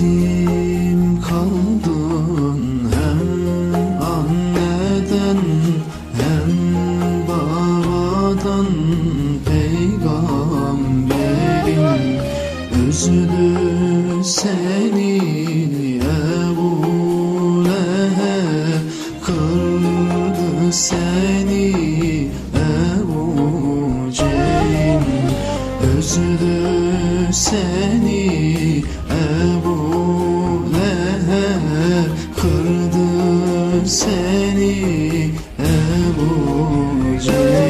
yetim kaldın. Hem anneden hem babadan peygamberin üzdü seni Ebu Leheb kırdı seni Ebu Cehil. Üzdü seni seni Ebu Cehil